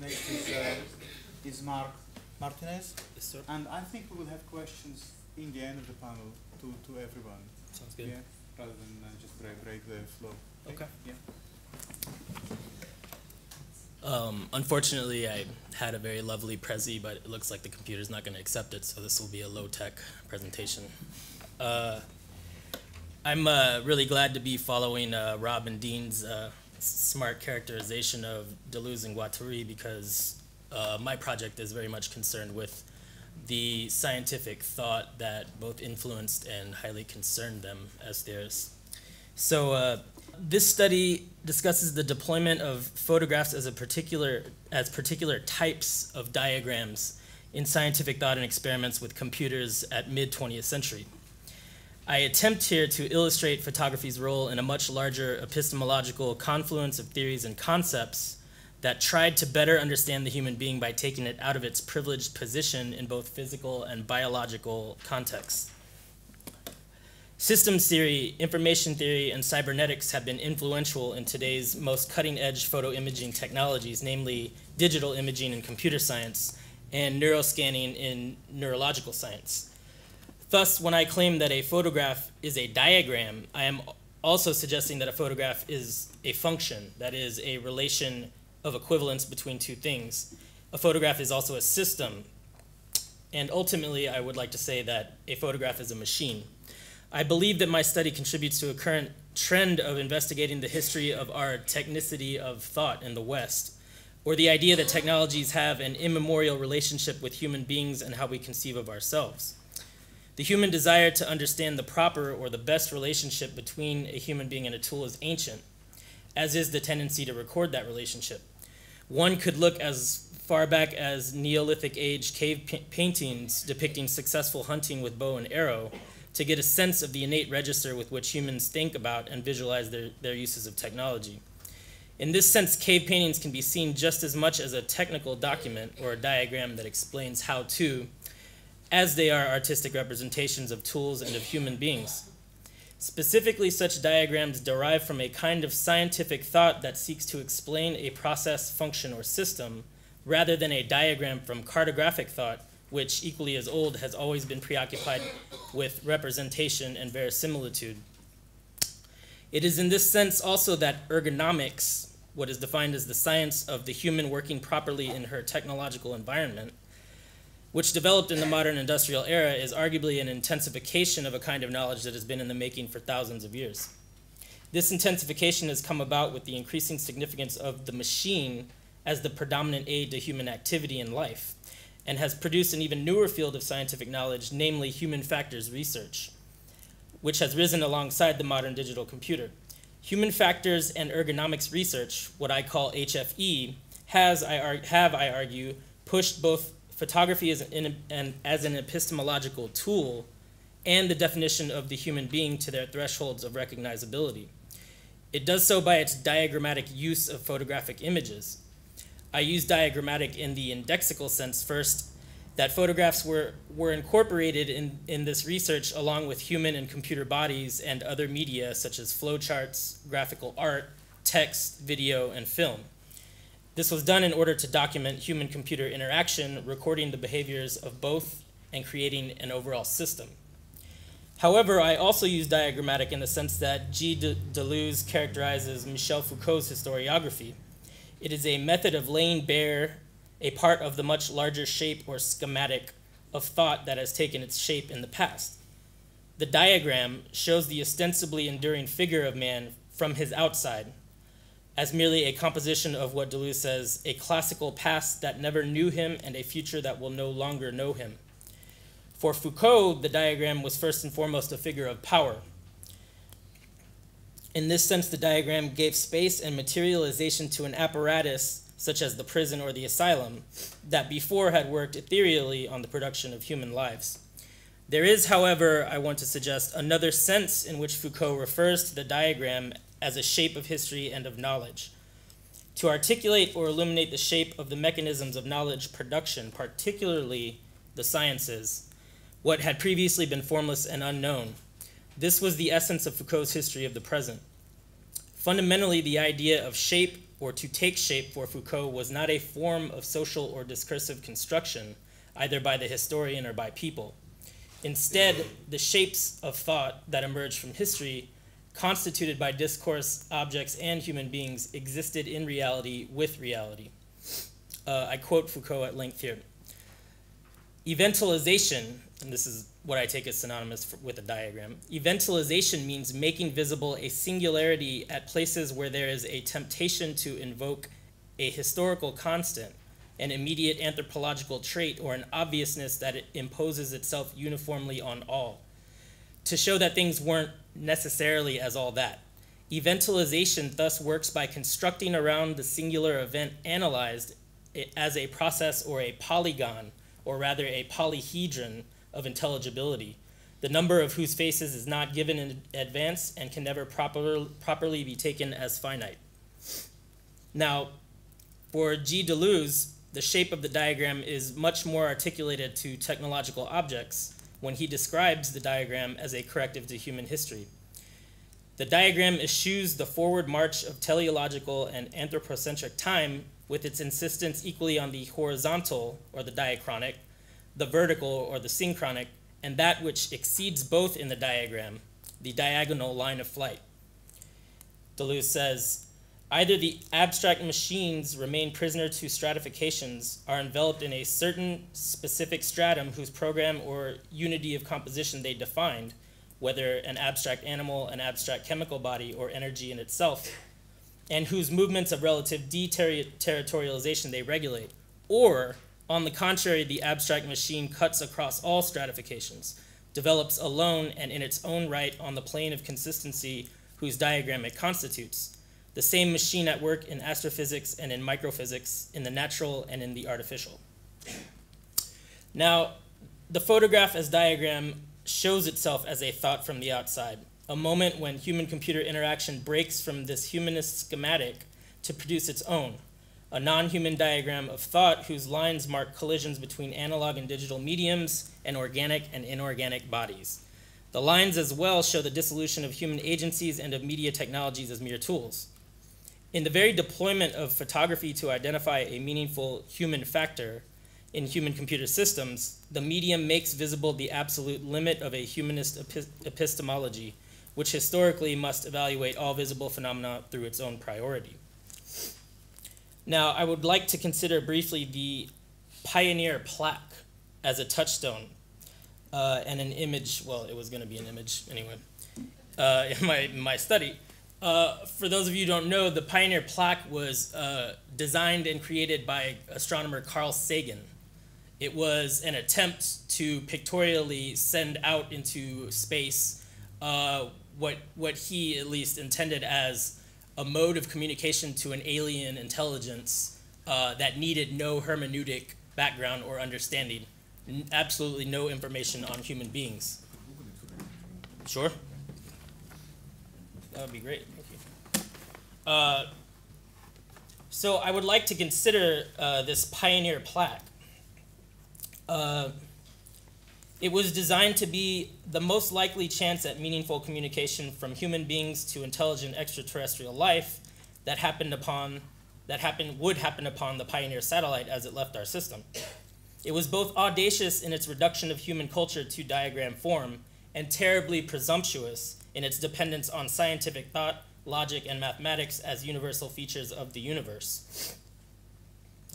next is, uh, is Mark Martinez. Yes, sir. And I think we will have questions in the end of the panel to, to everyone. Sounds good. Yeah, rather than uh, just break, break the flow. Okay. Yeah. Um, unfortunately, I had a very lovely Prezi, but it looks like the computer's not going to accept it, so this will be a low-tech presentation. Uh, I'm uh, really glad to be following uh, Rob and Dean's uh, s- smart characterization of Deleuze and Guattari because uh, my project is very much concerned with the scientific thought that both influenced and highly concerned them as theorists. So uh, this study discusses the deployment of photographs as a particular as particular types of diagrams in scientific thought and experiments with computers at mid 20th century. I attempt here to illustrate photography's role in a much larger epistemological confluence of theories and concepts that tried to better understand the human being by taking it out of its privileged position in both physical and biological contexts. Systems theory, information theory, and cybernetics have been influential in today's most cutting edge photo imaging technologies, namely digital imaging in computer science and neuroscanning in neurological science. Thus, when I claim that a photograph is a diagram, I am also suggesting that a photograph is a function, that is, a relation of equivalence between two things. A photograph is also a system. And ultimately, I would like to say that a photograph is a machine. I believe that my study contributes to a current trend of investigating the history of our technicity of thought in the West, or the idea that technologies have an immemorial relationship with human beings and how we conceive of ourselves. The human desire to understand the proper or the best relationship between a human being and a tool is ancient, as is the tendency to record that relationship. One could look as far back as Neolithic age cave paintings depicting successful hunting with bow and arrow to get a sense of the innate register with which humans think about and visualize their, their uses of technology. In this sense, cave paintings can be seen just as much as a technical document or a diagram that explains how to, as they are artistic representations of tools and of human beings. Specifically, such diagrams derive from a kind of scientific thought that seeks to explain a process, function, or system, rather than a diagram from cartographic thought, which, equally as old, has always been preoccupied with representation and verisimilitude. It is in this sense also that ergonomics, what is defined as the science of the human working properly in her technological environment, which developed in the modern industrial era, is arguably an intensification of a kind of knowledge that has been in the making for thousands of years. This intensification has come about with the increasing significance of the machine as the predominant aid to human activity in life, and has produced an even newer field of scientific knowledge, namely human factors research, which has risen alongside the modern digital computer. Human factors and ergonomics research, what I call HFE, has, I have, I argue, pushed both photography as an, an, as an epistemological tool and the definition of the human being to their thresholds of recognizability. It does so by its diagrammatic use of photographic images. I use diagrammatic in the indexical sense first, that photographs were, were incorporated in, in this research along with human and computer bodies and other media such as flowcharts, graphical art, text, video, and film. This was done in order to document human computer interaction, recording the behaviors of both and creating an overall system. However, I also use diagrammatic in the sense that G. De- Deleuze characterizes Michel Foucault's historiography. It is a method of laying bare a part of the much larger shape or schematic of thought that has taken its shape in the past. The diagram shows the ostensibly enduring figure of man from his outside as merely a composition of what Deleuze says a classical past that never knew him and a future that will no longer know him. For Foucault, the diagram was first and foremost a figure of power. In this sense, the diagram gave space and materialization to an apparatus such as the prison or the asylum, that before had worked ethereally on the production of human lives. There is, however, I want to suggest another sense in which Foucault refers to the diagram as a shape of history and of knowledge. To articulate or illuminate the shape of the mechanisms of knowledge production, particularly the sciences, what had previously been formless and unknown. This was the essence of Foucault's history of the present. Fundamentally, the idea of shape or to take shape for Foucault was not a form of social or discursive construction, either by the historian or by people. Instead, the shapes of thought that emerged from history, constituted by discourse, objects, and human beings, existed in reality with reality. Uh, I quote Foucault at length here. Eventalization, and this is what I take as synonymous for, with a diagram, eventalization means making visible a singularity at places where there is a temptation to invoke a historical constant, an immediate anthropological trait, or an obviousness that it imposes itself uniformly on all. To show that things weren't necessarily as all that. Eventalization thus works by constructing around the singular event analyzed as a process or a polygon, or rather a polyhedron of intelligibility, the number of whose faces is not given in advance and can never proper, properly be taken as finite. Now, for G. Deleuze, the shape of the diagram is much more articulated to technological objects when he describes the diagram as a corrective to human history. The diagram eschews the forward march of teleological and anthropocentric time with its insistence equally on the horizontal, or the diachronic, the vertical, or the synchronic, and that which exceeds both in the diagram, the diagonal line of flight. Deleuze says, either the abstract machines remain prisoner to stratifications, are enveloped in a certain specific stratum whose program or unity of composition they defined, whether an abstract animal, an abstract chemical body, or energy in itself, and whose movements of relative deterritorialization they regulate. Or, on the contrary, the abstract machine cuts across all stratifications, develops alone and in its own right on the plane of consistency whose diagram it constitutes. The same machine at work in astrophysics and in microphysics, in the natural and in the artificial. Now, the photograph as diagram shows itself as a thought from the outside a moment when human computer interaction breaks from this humanist schematic to produce its own, a non human diagram of thought whose lines mark collisions between analog and digital mediums and organic and inorganic bodies. The lines as well show the dissolution of human agencies and of media technologies as mere tools. In the very deployment of photography to identify a meaningful human factor in human computer systems, the medium makes visible the absolute limit of a humanist epistemology which historically must evaluate all visible phenomena through its own priority. Now, I would like to consider briefly the pioneer plaque as a touchstone uh, and an image. Well, it was going to be an image anyway uh, in my, my study. Uh, for those of you who don't know, the Pioneer plaque was uh, designed and created by astronomer Carl Sagan. It was an attempt to pictorially send out into space uh, what what he at least intended as a mode of communication to an alien intelligence uh, that needed no hermeneutic background or understanding, absolutely no information on human beings. Sure. That would be great. Thank you. Uh, so I would like to consider uh, this pioneer plaque. Uh, it was designed to be the most likely chance at meaningful communication from human beings to intelligent extraterrestrial life that happened upon that happened would happen upon the Pioneer satellite as it left our system. It was both audacious in its reduction of human culture to diagram form and terribly presumptuous in its dependence on scientific thought, logic, and mathematics as universal features of the universe.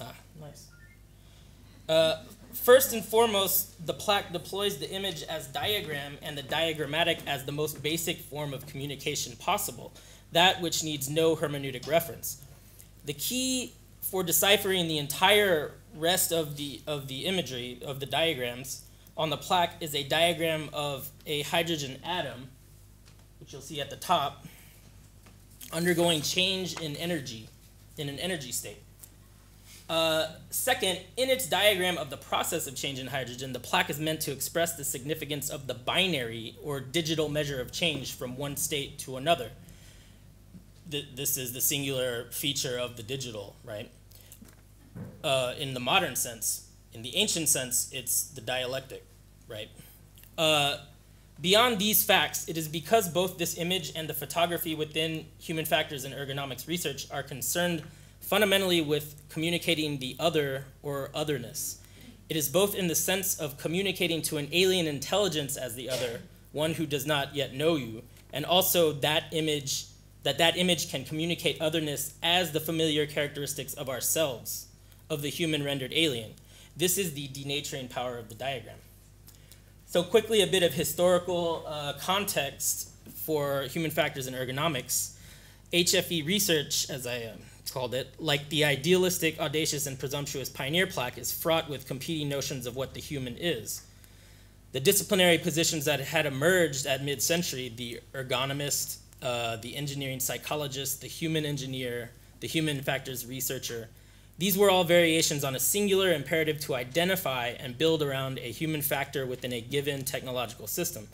Ah, nice. Uh, First and foremost, the plaque deploys the image as diagram and the diagrammatic as the most basic form of communication possible, that which needs no hermeneutic reference. The key for deciphering the entire rest of the, of the imagery, of the diagrams, on the plaque is a diagram of a hydrogen atom, which you'll see at the top, undergoing change in energy, in an energy state. Uh, second, in its diagram of the process of change in hydrogen, the plaque is meant to express the significance of the binary or digital measure of change from one state to another. Th this is the singular feature of the digital, right? Uh, in the modern sense, in the ancient sense, it's the dialectic, right? Uh, Beyond these facts, it is because both this image and the photography within human factors and ergonomics research are concerned fundamentally with communicating the other or otherness. It is both in the sense of communicating to an alien intelligence as the other, one who does not yet know you, and also that image that that image can communicate otherness as the familiar characteristics of ourselves, of the human rendered alien. This is the denaturing power of the diagram. So quickly, a bit of historical uh, context for human factors and ergonomics. HFE research, as I uh, called it, like the idealistic, audacious, and presumptuous pioneer plaque, is fraught with competing notions of what the human is. The disciplinary positions that had emerged at mid-century, the ergonomist, uh, the engineering psychologist, the human engineer, the human factors researcher, these were all variations on a singular imperative to identify and build around a human factor within a given technological system.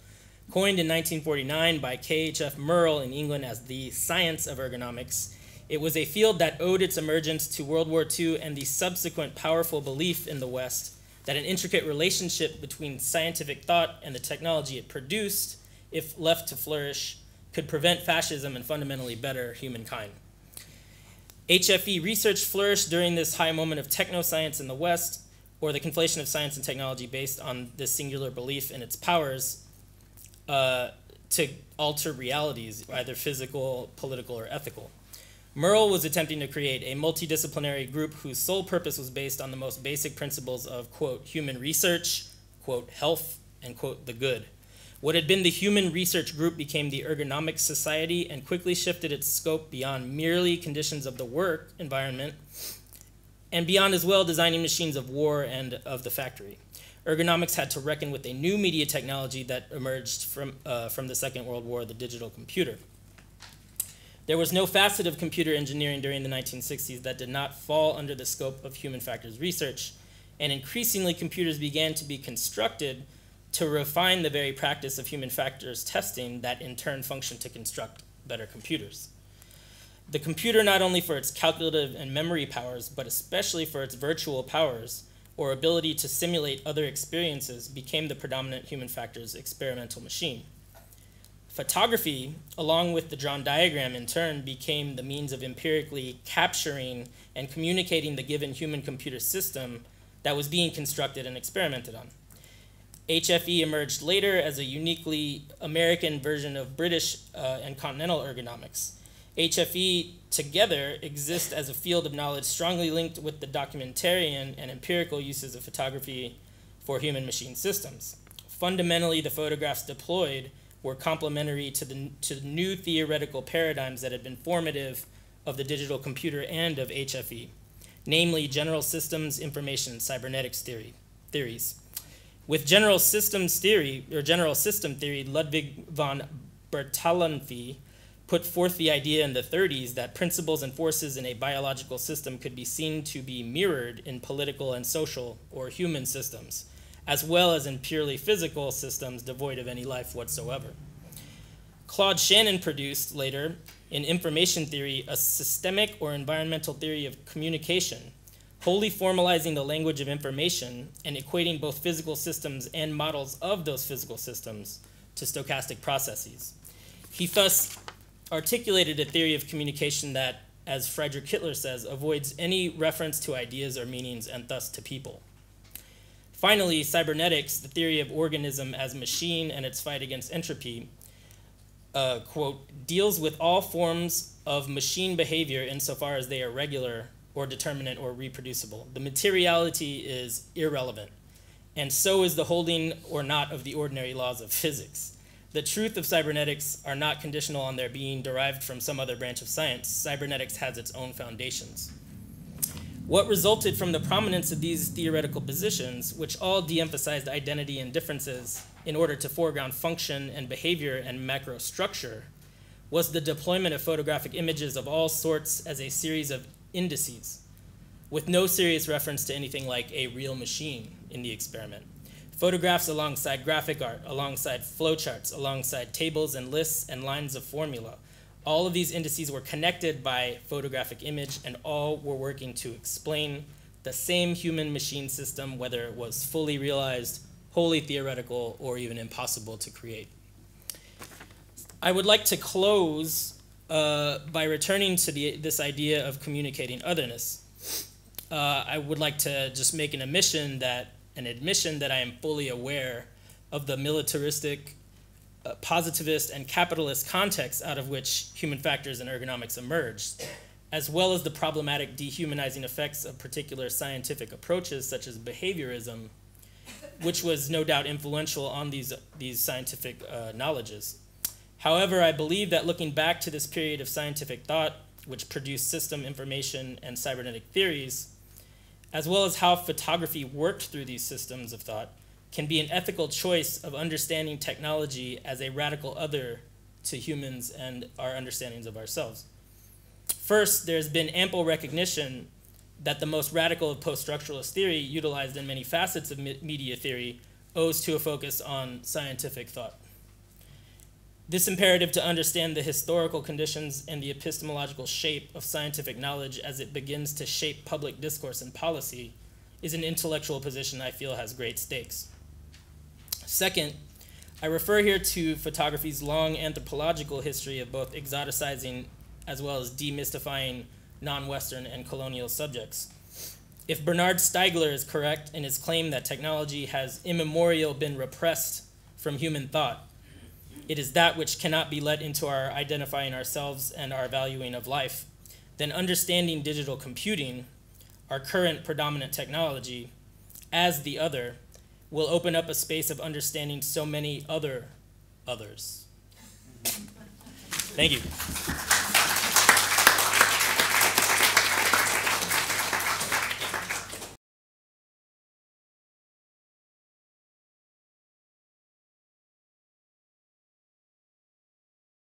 Coined in 1949 by K.H.F. Murrell in England as the science of ergonomics, it was a field that owed its emergence to World War II and the subsequent powerful belief in the West that an intricate relationship between scientific thought and the technology it produced, if left to flourish, could prevent fascism and fundamentally better humankind. HFE research flourished during this high moment of technoscience in the West, or the conflation of science and technology based on this singular belief in its powers uh, to alter realities, either physical, political, or ethical. Murrell was attempting to create a multidisciplinary group whose sole purpose was based on the most basic principles of, quote, human research, quote, health, and, quote, the good. What had been the Human Research Group became the Ergonomics Society and quickly shifted its scope beyond merely conditions of the work environment and beyond as well designing machines of war and of the factory. Ergonomics had to reckon with a new media technology that emerged from, uh, from the Second World War, the digital computer. There was no facet of computer engineering during the 1960s that did not fall under the scope of human factors research, and increasingly computers began to be constructed to refine the very practice of human factors testing that in turn function to construct better computers. The computer, not only for its calculative and memory powers, but especially for its virtual powers, or ability to simulate other experiences, became the predominant human factors experimental machine. Photography, along with the drawn diagram, in turn became the means of empirically capturing and communicating the given human computer system that was being constructed and experimented on. HFE emerged later as a uniquely American version of British uh, and continental ergonomics. HFE together exist as a field of knowledge strongly linked with the documentarian and empirical uses of photography for human machine systems. Fundamentally, the photographs deployed were complementary to the, to the new theoretical paradigms that had been formative of the digital computer and of HFE, namely general systems information cybernetics theory, theories. With general systems theory, or general system theory, Ludwig von Bertalanffy put forth the idea in the 30s that principles and forces in a biological system could be seen to be mirrored in political and social or human systems, as well as in purely physical systems devoid of any life whatsoever. Claude Shannon produced later, in information theory, a systemic or environmental theory of communication wholly formalizing the language of information and equating both physical systems and models of those physical systems to stochastic processes. He thus articulated a theory of communication that, as Friedrich Kittler says, avoids any reference to ideas or meanings and thus to people. Finally, cybernetics, the theory of organism as machine and its fight against entropy, uh, quote, deals with all forms of machine behavior insofar as they are regular or determinate or reproducible. The materiality is irrelevant, and so is the holding or not of the ordinary laws of physics. The truth of cybernetics are not conditional on their being derived from some other branch of science. Cybernetics has its own foundations. What resulted from the prominence of these theoretical positions, which all de emphasized identity and differences in order to foreground function and behavior and macro structure, was the deployment of photographic images of all sorts as a series of indices, with no serious reference to anything like a real machine in the experiment. Photographs alongside graphic art, alongside flowcharts, alongside tables and lists and lines of formula. All of these indices were connected by photographic image and all were working to explain the same human machine system, whether it was fully realized, wholly theoretical or even impossible to create. I would like to close uh, by returning to the, this idea of communicating otherness. Uh, I would like to just make an admission that an admission that I am fully aware of the militaristic, uh, positivist, and capitalist context out of which human factors and ergonomics emerged, as well as the problematic dehumanizing effects of particular scientific approaches such as behaviorism, which was no doubt influential on these, these scientific uh, knowledges. However, I believe that looking back to this period of scientific thought, which produced system information and cybernetic theories, as well as how photography worked through these systems of thought, can be an ethical choice of understanding technology as a radical other to humans and our understandings of ourselves. First, there's been ample recognition that the most radical of post-structuralist theory, utilized in many facets of media theory, owes to a focus on scientific thought. This imperative to understand the historical conditions and the epistemological shape of scientific knowledge as it begins to shape public discourse and policy is an intellectual position I feel has great stakes. Second, I refer here to photography's long anthropological history of both exoticizing as well as demystifying non-Western and colonial subjects. If Bernard Stiegler is correct in his claim that technology has immemorial been repressed from human thought, it is that which cannot be let into our identifying ourselves and our valuing of life, then understanding digital computing, our current predominant technology, as the other, will open up a space of understanding so many other others. Thank you.